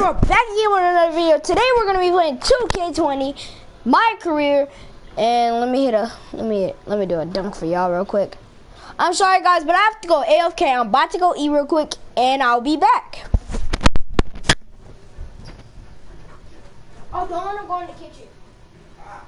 we're back again with another video. Today we're gonna be playing 2K20, my career, and let me hit a let me let me do a dunk for y'all real quick. I'm sorry guys, but I have to go AFK. I'm about to go eat real quick, and I'll be back. Oh, don't want to go in the kitchen. Ah,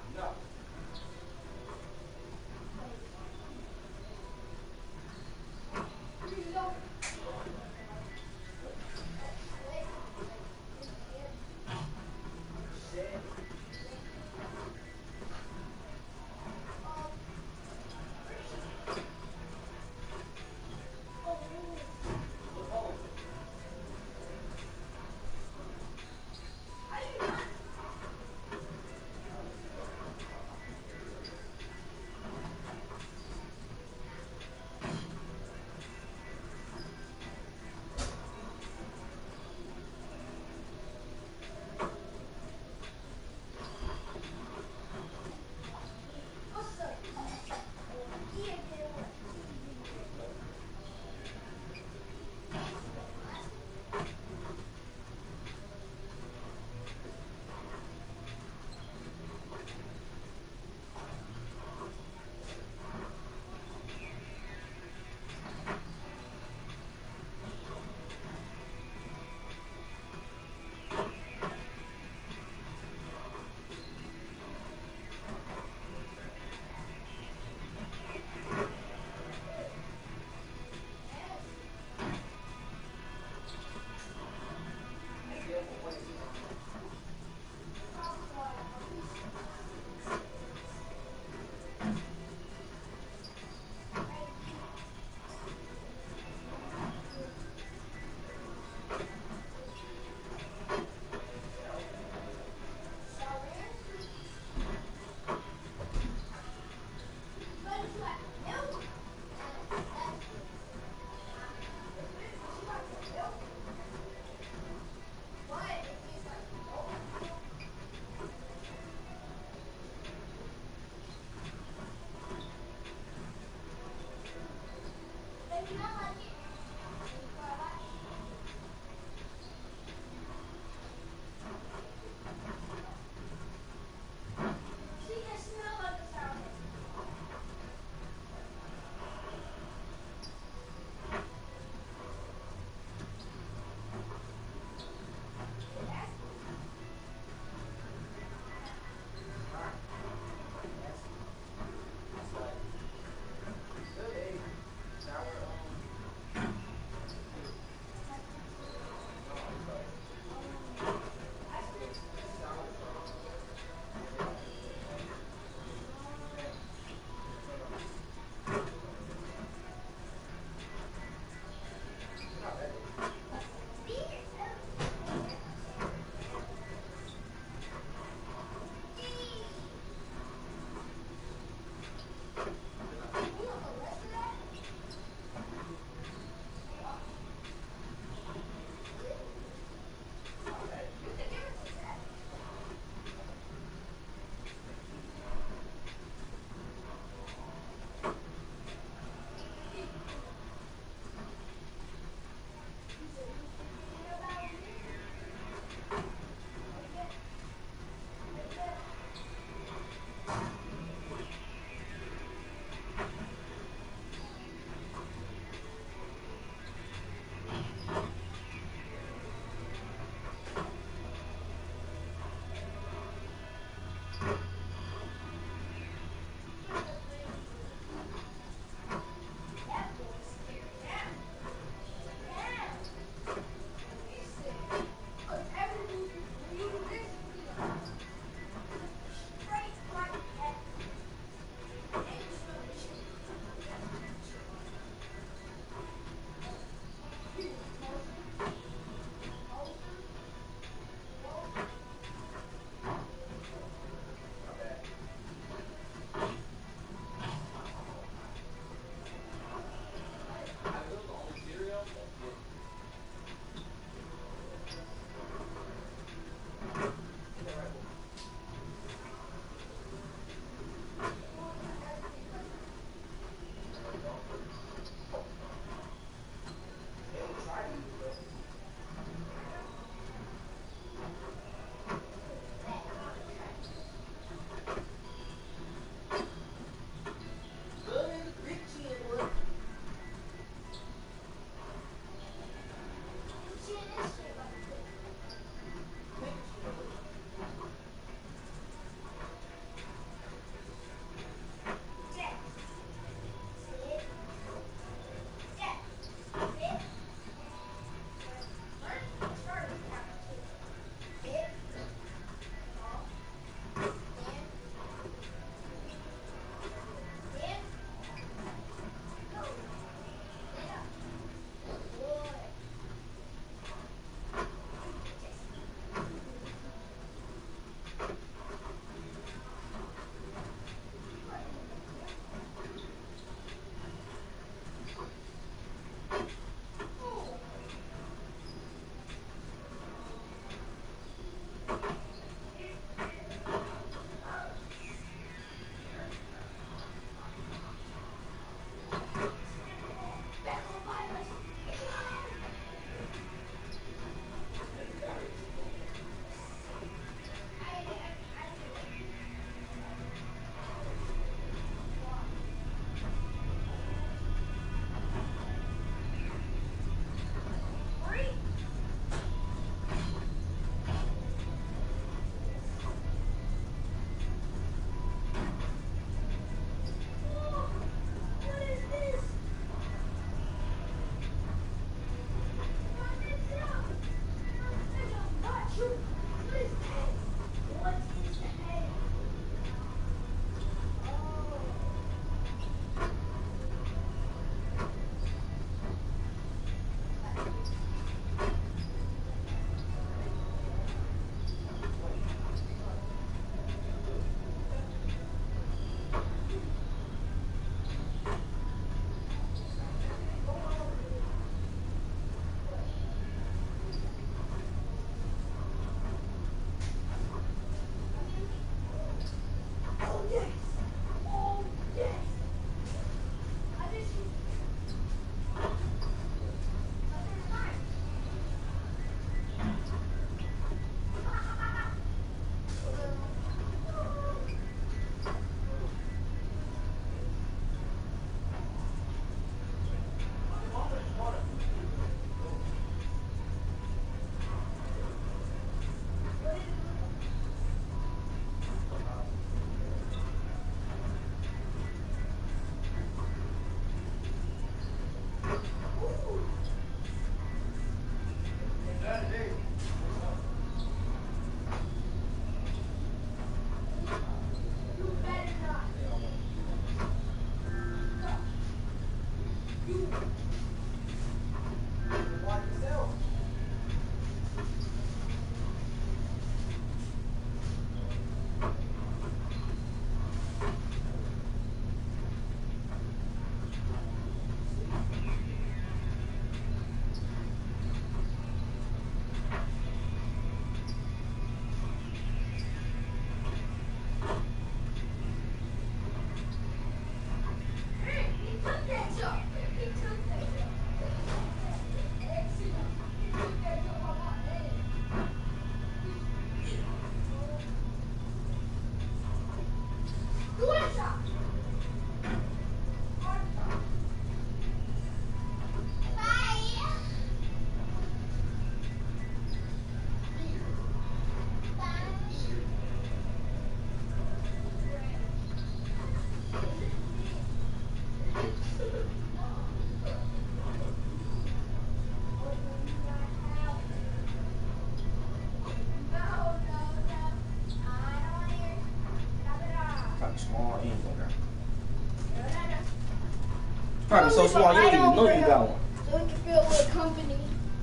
Probably so small you don't even know you got one. So we can feel with company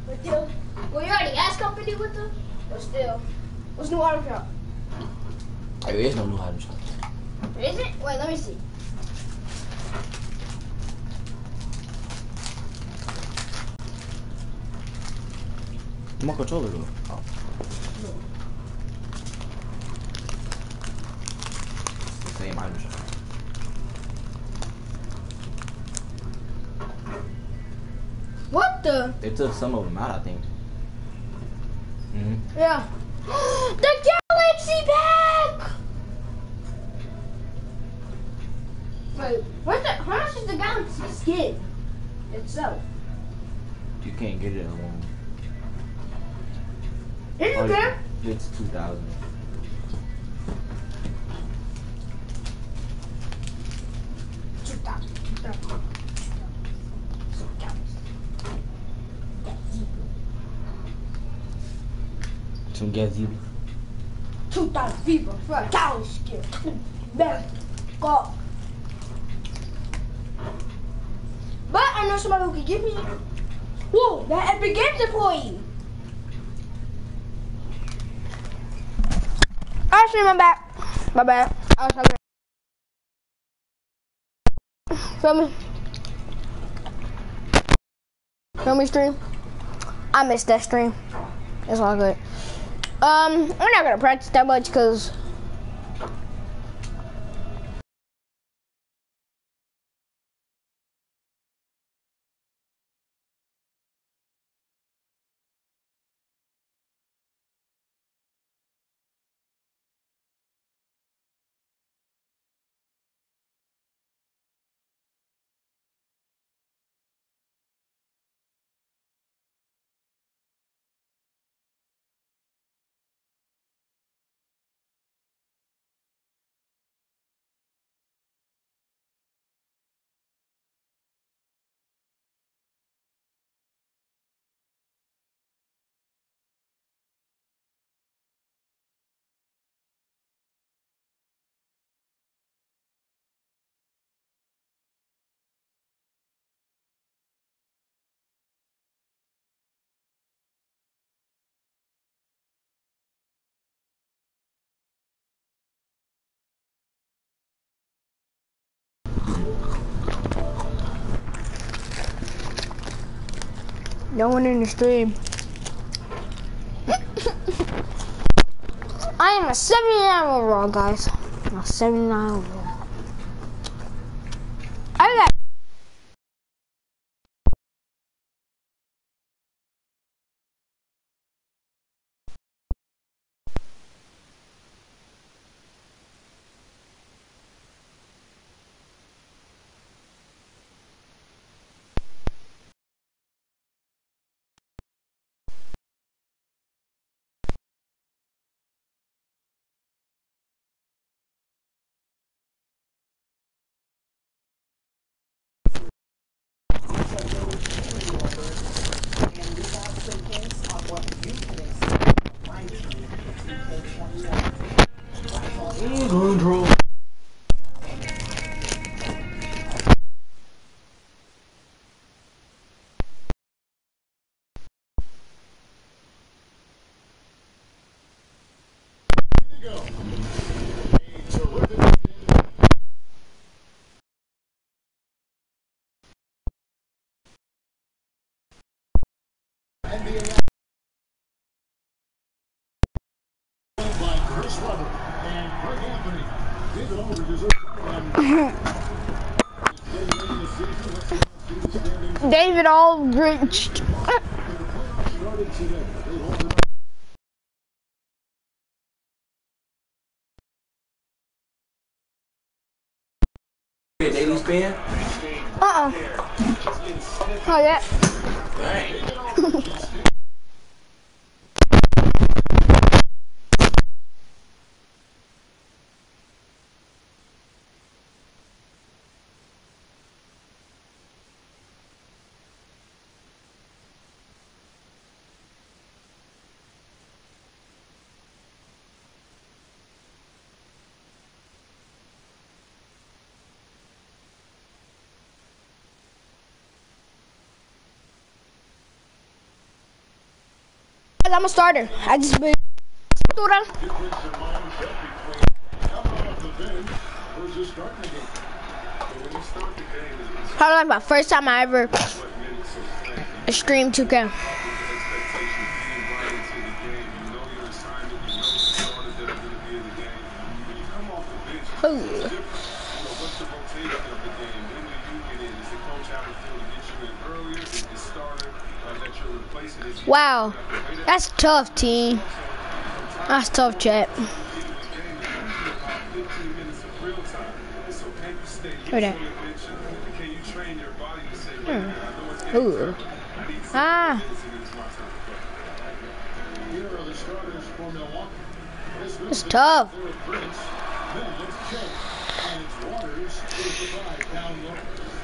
with them. Well, you already has company with them, but still. What's new item shop? There is no new item shop. Is it? Wait, let me see. My controller though. Oh. It's the same item shop. What the? They took some of them out, I think. hmm Yeah. the galaxy bag! Wait, what's the, how much is the galaxy skin itself? You can't get it alone. Is it Oh, there? It's two thousand. Two thousand, Some gazebo. Two thousand fever for a galaxy skin. Better go. But I know somebody who can give me. Whoa, that Epic Games employee. Actually, my bad. My bad. I was talking. Feel me? Feel me stream? I missed that stream. It's all good. Um, we're not gonna practice that much because no one in the stream. I am a 79 overall, guys. A 79 overall. I got. David Aldrich. Daily spin. Uh-uh. Oh, yeah. Guys, I'm a starter. I just been. Probably like my first time I ever streamed 2K. Ooh. Wow, that's tough, team. That's tough, chat. Who that? Hmm. Ooh. Ah. It's tough.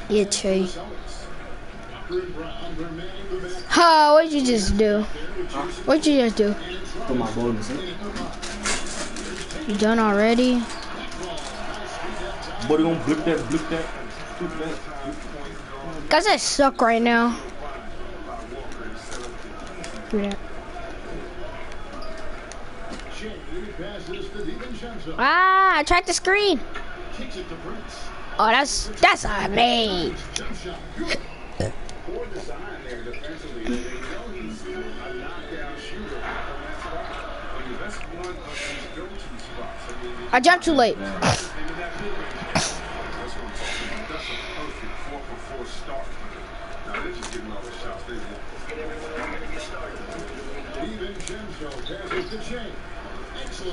Yeah, Trey. Oh, what'd you just do? What'd you just do? Put my ball in. You done already? Buddy gonna blip that, blip that, blip that. Guys, I suck right now. Do that. Ah, I tracked the screen. Oh, that's that's a me. I jumped too late.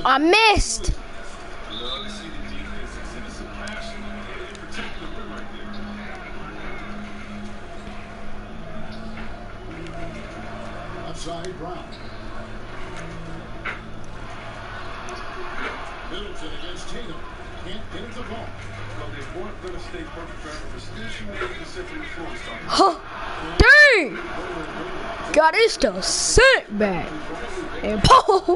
I missed. Outside Brown. Middleton against Tatum. Can't get it to ball. Huh. Dang! God, it's the sick back. And guys,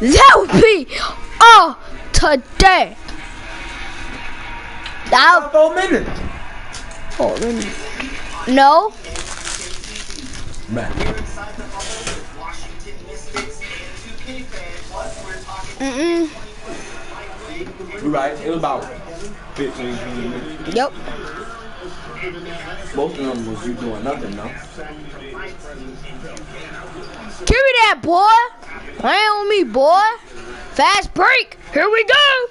that would be all today. That Four minutes. oh, mm, no. Man. Mm-mm. You're right. It was about 15, minutes. Yep. Most of them was you doing nothing, though. Give me that, boy. Play on me, boy. Fast break. Here we go.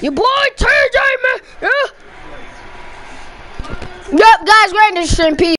Your boy TJ, man. Yeah. Yep, guys, we're in this stream. Peace.